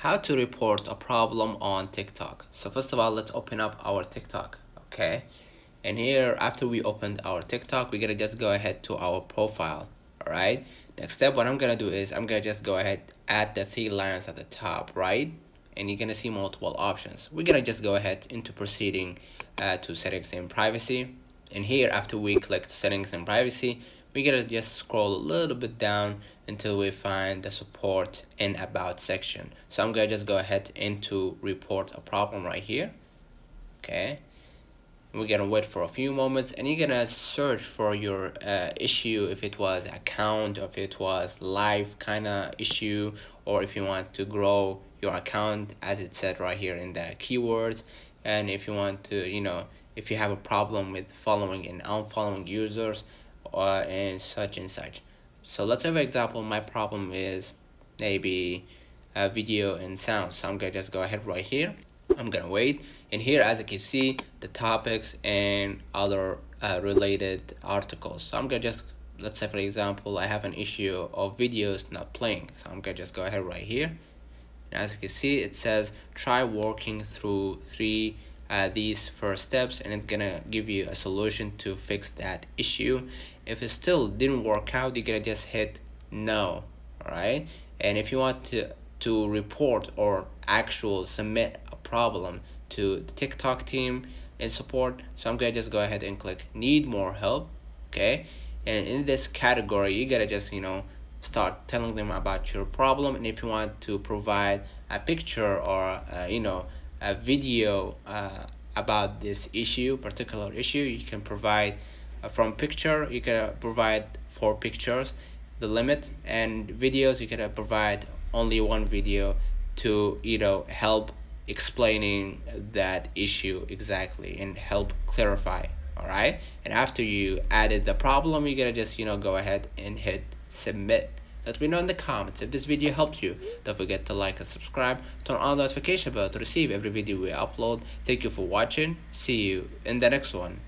how to report a problem on TikTok. So first of all, let's open up our TikTok, okay? And here, after we opened our TikTok, we're gonna just go ahead to our profile, all right? Next step, what I'm gonna do is I'm gonna just go ahead, add the three lines at the top, right? And you're gonna see multiple options. We're gonna just go ahead into proceeding uh, to settings and privacy. And here, after we click settings and privacy, we're gonna just scroll a little bit down until we find the support and about section. So i'm gonna just go ahead into report a problem right here. Okay. We're gonna wait for a few moments and you're gonna search for your uh, issue if it was account or if it was live kind of issue or if you want to grow your account as it said right here in the keywords and if you want to you know if you have a problem with following and unfollowing users or uh, and such and such. So let's have an example my problem is maybe a video and sound. So i'm gonna just go ahead right here. I'm gonna wait. And here as you can see the topics and other uh, related articles. So i'm gonna just let's say for example i have an issue of videos not playing. So i'm gonna just go ahead right here. And as you can see it says try working through three uh, these first steps and it's gonna give you a solution to fix that issue. If it still didn't work out you're gonna just hit no all right and if you want to to report or actual submit a problem to the tiktok team and support so i'm gonna just go ahead and click need more help okay? And in this category you gotta just you know start telling them about your problem and if you want to provide a picture or uh, you know a video uh, about this issue particular issue. You can provide uh, from picture you can uh, provide four pictures the limit and videos you can uh, provide only one video to you know help explaining that issue exactly and help clarify all right and after you added the problem you're gonna just you know go ahead and hit submit let me know in the comments if this video helped you. Don't forget to like and subscribe. Turn on the notification bell to receive every video we upload. Thank you for watching. See you in the next one.